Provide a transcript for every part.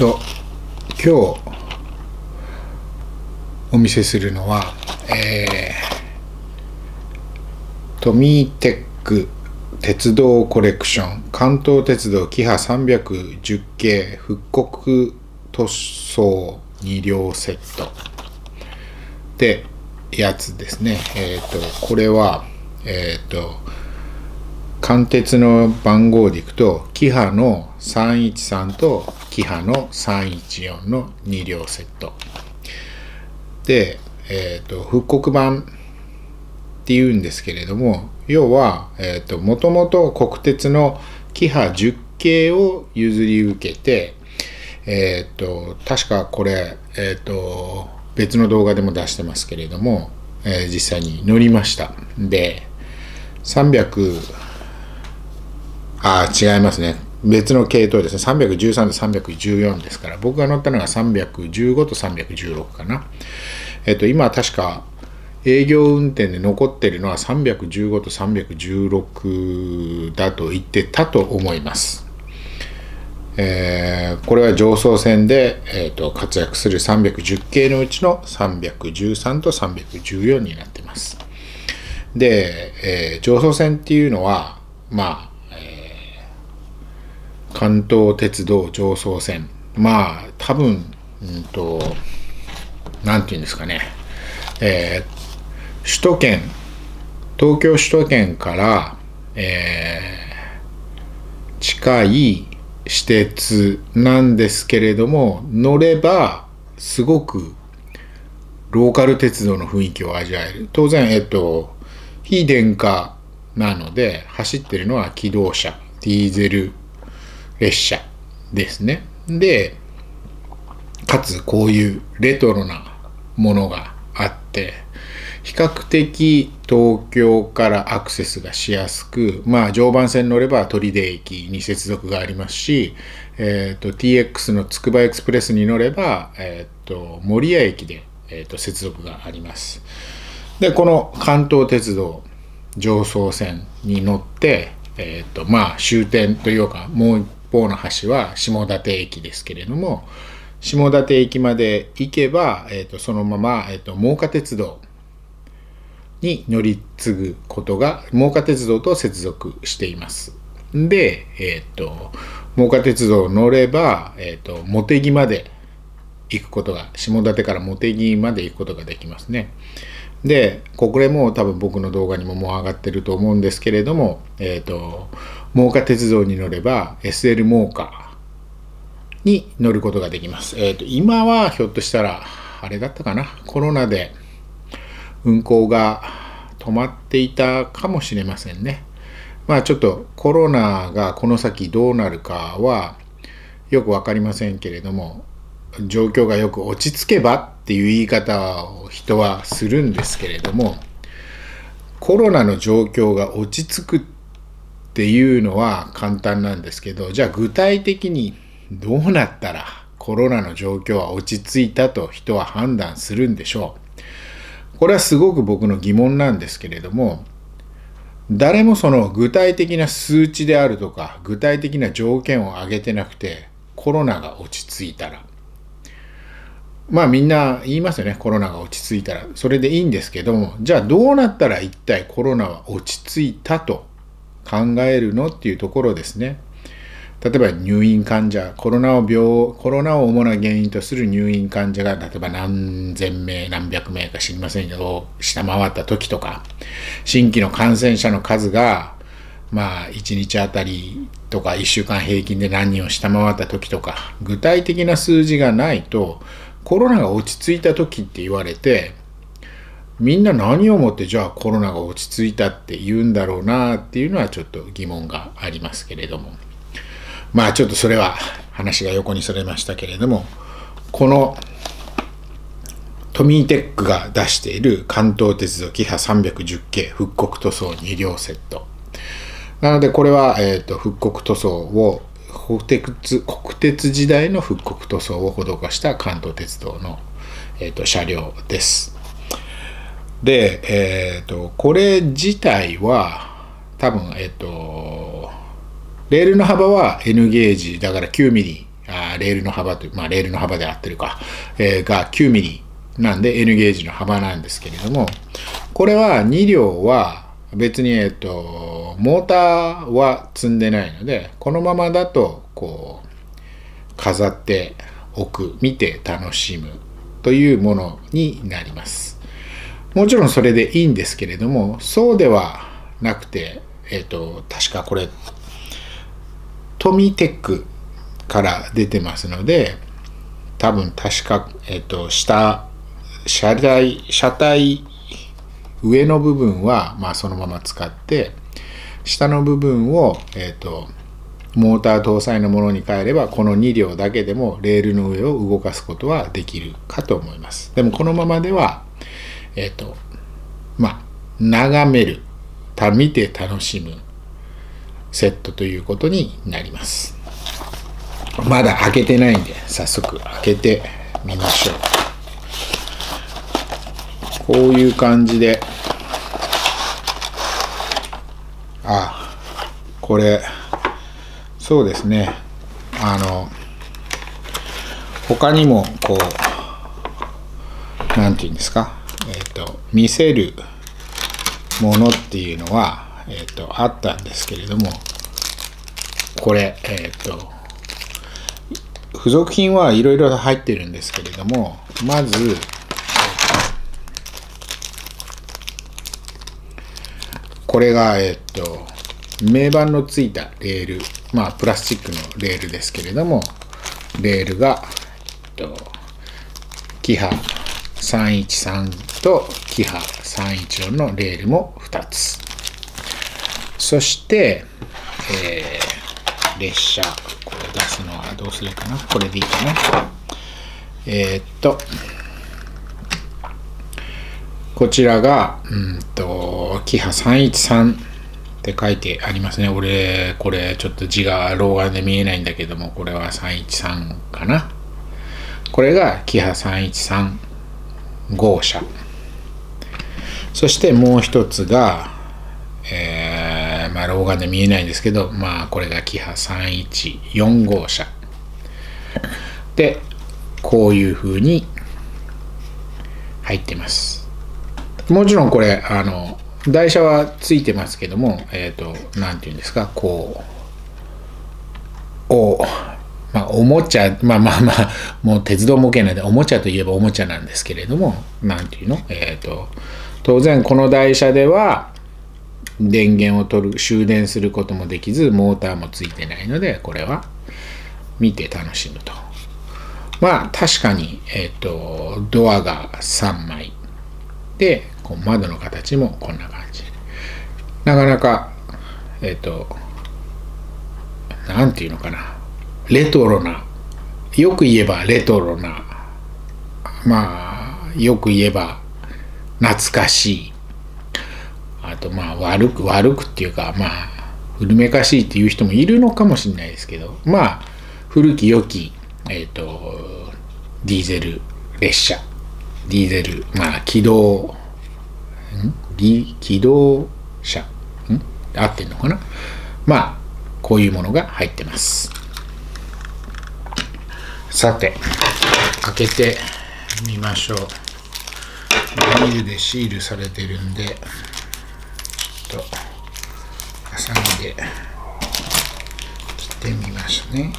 と今日お見せするのは、えー、トミーテック鉄道コレクション関東鉄道キハ310系復刻塗装2両セットでやつですね。えっ、ー、とこれはえっ、ー、と関鉄の番号でいくとキハの313とキハの314の2両セット。で、えーと、復刻版っていうんですけれども要は、えーと、もともと国鉄のキハ10系を譲り受けてえっ、ー、と確かこれ、えっ、ー、と別の動画でも出してますけれども、えー、実際に乗りました。で300あ違いますね。別の系統ですね313と314ですから僕が乗ったのが315と316かなえっと今確か営業運転で残ってるのは315と316だと言ってたと思います。えー、これは上層線で、えーと、活躍する310系のうちの313と314になってます。で、えー、上層線っていうのはまあ関東鉄道常総線。まあ多分うんと何て言うんですかね、えー、首都圏東京首都圏から、えー、近い私鉄なんですけれども乗ればすごくローカル鉄道の雰囲気を味わえる。当然えっと非電化なので走ってるのは気動車ディーゼル列車ですね。で、かつこういうレトロなものがあって、比較的東京からアクセスがしやすく、まあ常磐線乗れば取手駅に接続がありますし、えーと、TX のつくばエクスプレスに乗れば、えーと、守谷駅で、えーと接続があります。で、この関東鉄道上層線に乗って、えーとまあ、終点というかもう一方の橋は下館駅ですけれども下館駅まで行けば、えーと、そのまま、えーと、真岡鉄道に乗り継ぐことが真岡鉄道と接続しています。で、えっ、ー、と真岡鉄道乗れば、え、ー、と茂木まで行くことが下館から茂木まで行くことができますね。でこれも多分僕の動画にももう上がってると思うんですけれども、えっ、ー、と真岡鉄道に乗れば SL 真岡に乗ることができます。えっ、ー、と今はひょっとしたらあれだったかなコロナで運行が止まっていたかもしれませんね。まあちょっとコロナがこの先どうなるかはよく分かりませんけれども状況がよく落ち着けばっていう言い方を人はするんですけれどもコロナの状況が落ち着くっていうのは簡単なんですけどじゃあ具体的にどうなったらコロナの状況は落ち着いたと人は判断するんでしょう。これはすごく僕の疑問なんですけれども誰もその具体的な数値であるとか具体的な条件を挙げてなくてコロナが落ち着いたら。まあみんな言いますよね、コロナが落ち着いたら。それでいいんですけども、じゃあどうなったら一体コロナは落ち着いたと考えるのっていうところですね。例えば入院患者、コロナを病、コロナを主な原因とする入院患者が例えば何千名、何百名か知りませんけど、下回った時とか、新規の感染者の数が、まあ1日あたりとか1週間平均で何人を下回った時とか、具体的な数字がないと、コロナが落ち着いた時って言われてみんな何をもってじゃあコロナが落ち着いたって言うんだろうなっていうのはちょっと疑問がありますけれども。まあちょっとそれは話が横にそれましたけれども。このトミーテックが出している関東鉄道キハ310系復刻塗装2両セット。なのでこれは、えーと復刻塗装を国鉄国鉄時代の復刻塗装を施した関東鉄道の、えーと、車両です。で、えーと、これ自体は多分、えっ、ー、と、レールの幅は N ゲージだから9ミリ。あレールの幅という、まあ、レールの幅で合ってるか、えー、が9ミリなんで N ゲージの幅なんですけれども、これは2両は別に、えっと、モーターは積んでないので、このままだと、こう、飾っておく、見て楽しむというものになります。もちろんそれでいいんですけれども、そうではなくて、えっと、確かこれ、トミテックから出てますので、多分確か、えっと、下、車体、車体上の部分は、まあ、そのまま使って下の部分を、えーと、モーター搭載のものに変えればこの2両だけでもレールの上を動かすことはできるかと思います。でもこのままではえっ、ー、とまあ眺めるた見て楽しむセットということになります。まだ開けてないんで早速開けてみましょう。こういう感じで。あこれそうですね。あの他にもこう何て言うんですか、と見せるものっていうのは、えっ、とあったんですけれどもこれえっ、と付属品はいろいろ入ってるんですけれどもまずこれが、えっと、名板のついたレール、まあ、プラスチックのレールですけれども、レールが、えっと、キハ313とキハ314のレールも2つ。そして、えー、列車、これ出すのはどうするかな？これでいいかな？えー、っと、こちらが、うんと、キハ313って書いてありますね。俺、これちょっと字が老眼で見えないんだけども、これは313かな。これがキハ313号車。そしてもう一つが、えー、まあ老眼で見えないんですけど、まあこれがキハ314号車。で、こういう風に入ってます。もちろんこれあの台車はついてますけどもえっ、ー、と何て言うんですかこうおまあおもちゃまあまあまあもう鉄道模型なんでおもちゃといえばおもちゃなんですけれども何て言うの？えっ、ー、と当然この台車では電源を取る終電することもできずモーターもついてないのでこれは見て楽しむと。まあ確かにえっ、ー、とドアが3枚。でこう窓の形もこんな感じ。なかなかえっ、ー、と何て言うのかな。レトロな。よく言えばレトロな。まあよく言えば懐かしい。あとまあ悪く悪くっていうかまあ古めかしいっていう人もいるのかもしれないですけどまあ古き良きえっ、ー、とディーゼル列車。ディーゼルまあ軌道機動車。ん？合ってんのかな？まあこういうものが入ってます。さて開けてみましょう。ビニールでシールされてるんでちょっとハサミで切ってみましたね。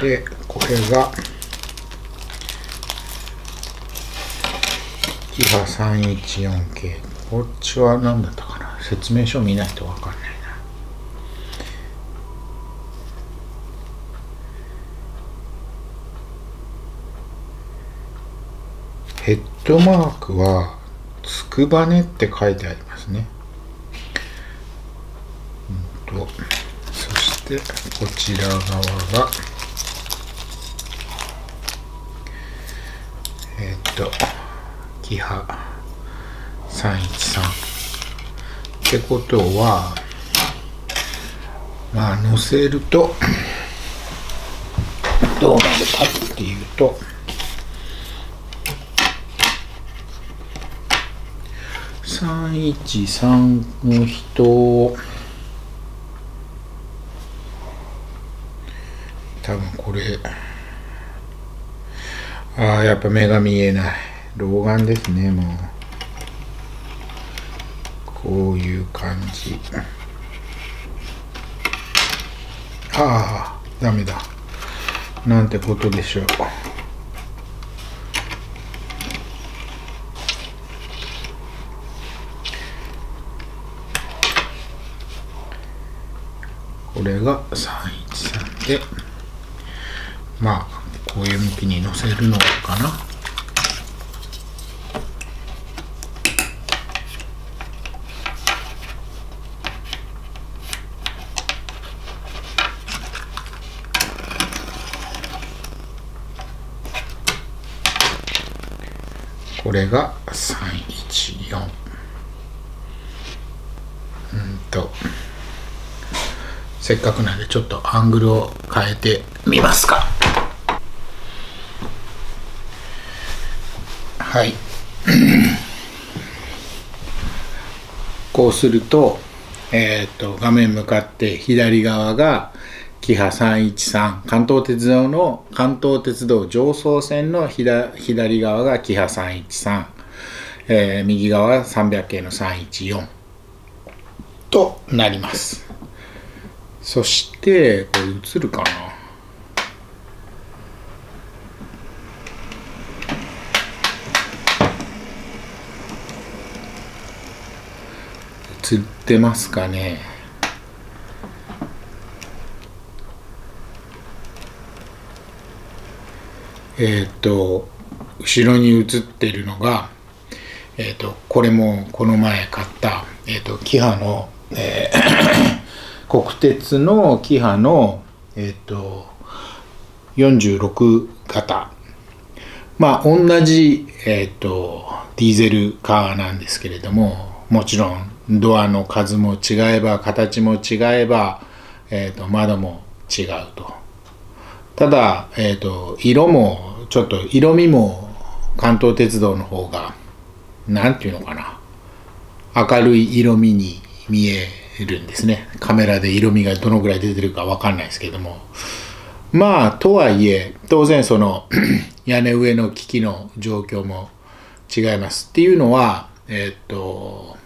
でこれがキハ314系。こっちは何だったかな？説明書見ないと分かん。ないなヘッドマークはつくばねって書いてありますね。うんとそしてこちら側がえっとキハ313ってことはまあ乗せるとどうなるかっていうと313の人多分これああやっぱ目が見えない老眼ですねもう。こういう感じ。ああダメだ。なんてことでしょう。これが313でまあこういう向きに乗せるのかな。これが314うんと。せっかくなんでちょっとアングルを変えてみますか。はい。こうすると,、えーと、画面向かって左側がキハ313関東鉄道の関東鉄道常総線の左側がキハ313、えー、右側300系の314となります。そしてこれ映るかな？映ってますかね？えっ、と後ろに映ってるのがえっ、とこれもこの前買ったえっ、とキハの、えー、国鉄のキハのえっ、と46型。まあ同じ、えっとディーゼルカーなんですけれどももちろんドアの数も違えば形も違えば、えーと、窓も違うと。ただ、えーと、色もちょっと色味も関東鉄道の方が何て言うのかな。明るい色味に見えるんですね。カメラで色味がどのぐらい出てるか分かんないですけども。まあとはいえ当然その 屋根上の機器の状況も違います。っていうのはえっ、と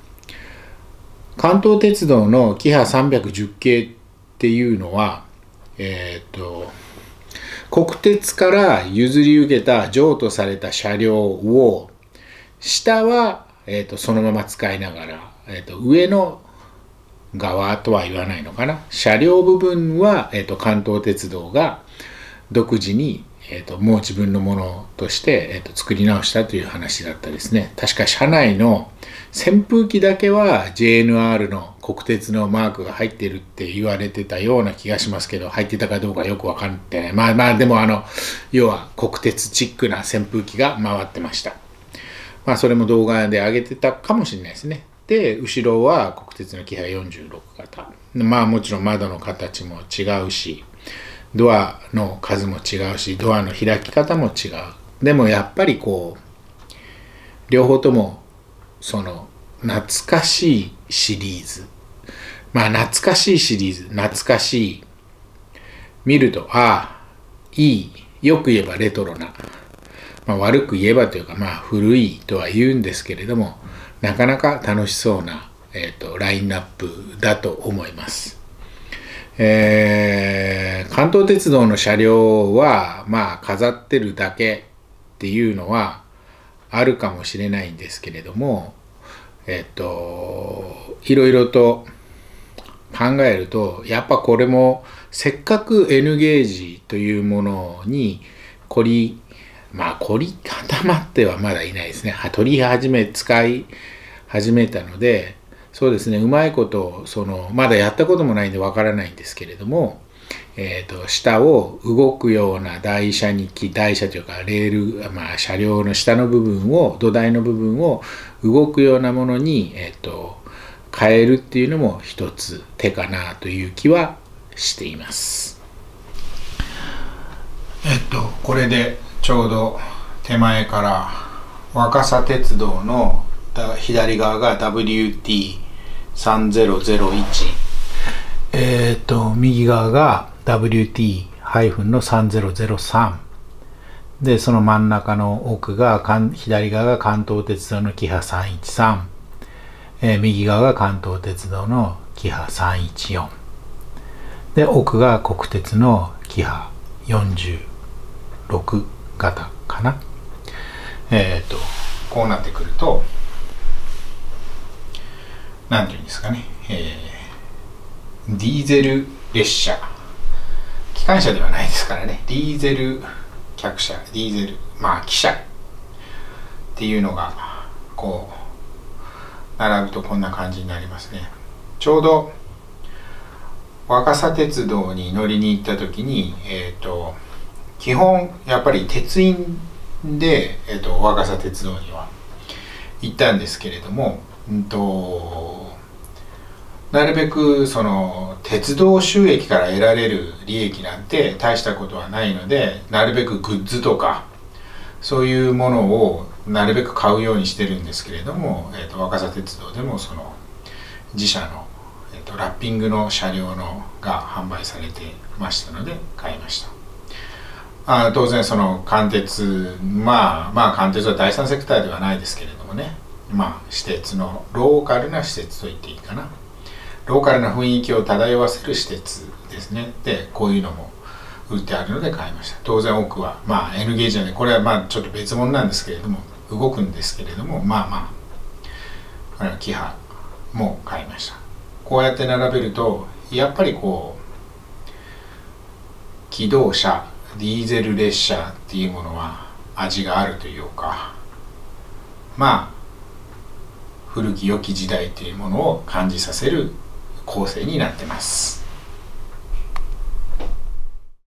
関東鉄道のキハ310系っていうのは、えっ、と、国鉄から譲り受けた譲渡された車両を、下は、えーと、そのまま使いながら、えーと、上の側とは言わないのかな。車両部分は、えーと関東鉄道が独自にえーと、もう自分のものとして、えーと、作り直したという話だったですね。確か車内の扇風機だけは JNR の国鉄のマークが入ってるって言われてたような気がしますけど入ってたかどうかよく分かってない。まあまあでもあの要は国鉄チックな扇風機が回ってました。まあそれも動画で上げてたかもしれないですね。で後ろは国鉄のキハ46型。まあもちろん窓の形も違うしドアの数も違うしドアの開き方も違う。でもやっぱりこう両方ともその懐かしいシリーズ。まあ懐かしいシリーズ懐かしい。見るとああいい。よく言えばレトロな、まあ、悪く言えばというかまあ古いとは言うんですけれどもなかなか楽しそうな、えーとラインナップだと思います。えー、関東鉄道の車両はまあ飾ってるだけっていうのはあるかもしれないんですけれどもえっといろいろと考えるとやっぱこれもせっかく N ゲージというものに凝りまあ凝り固まってはまだいないですね取り始め使い始めたのでそうですねうまいことそのまだやったこともないんでわからないんですけれども、えーと、下を動くような台車に台車というかレール、まあ、車両の下の部分を土台の部分を動くようなものに、えーと、変えるっていうのも一つ手かなという気はしています。えっとこれでちょうど手前から若狭鉄道の左側が WT 3001えっ、ー、と右側が WT- の3003でその真ん中の奥が左側が関東鉄道のキハ313、えー、右側が関東鉄道のキハ314で奥が国鉄のキハ46型かな。えっ、ー、とこうなってくると何て言うんですかね、えー、ディーゼル列車。機関車ではないですからね。ディーゼル客車。ディーゼルまあ汽車。っていうのがこう並ぶとこんな感じになりますね。ちょうど若狭鉄道に乗りに行った時にえっ、ー、と基本やっぱり鉄印で、えーと、若狭鉄道には行ったんですけれども、うんと、なるべくその鉄道収益から得られる利益なんて大したことはないのでなるべくグッズとかそういうものをなるべく買うようにしてるんですけれども、えーと、若狭鉄道でもその自社の、えーとラッピングの車両のが販売されてましたので買いました。あ当然その貫徹まあまあ貫徹は第三セクターではないですけれどもね。まあ施設のローカルな施設と言っていいかな。ローカルな雰囲気を漂わせる施設ですね。でこういうのも売ってあるので買いました。当然奥はまあ N ゲージなんでこれはまあちょっと別物なんですけれども動くんですけれどもまあまあこれはキハも買いました。こうやって並べるとやっぱりこう機動車ディーゼル列車っていうものは味があるというかまあ古き良き時代というものを感じさせる構成になってます。